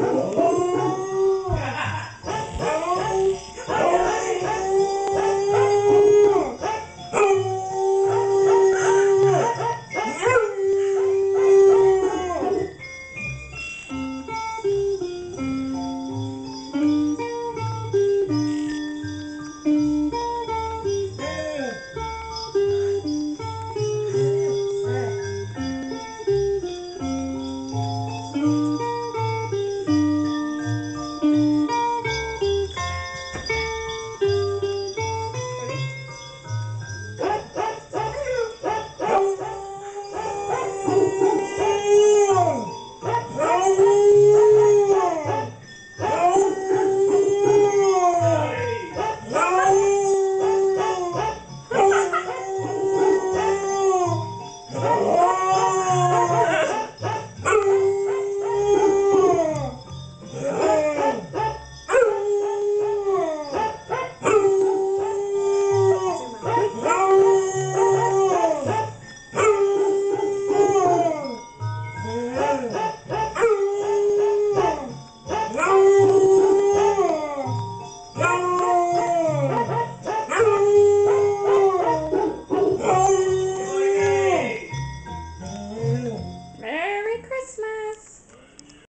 Amém. Christmas.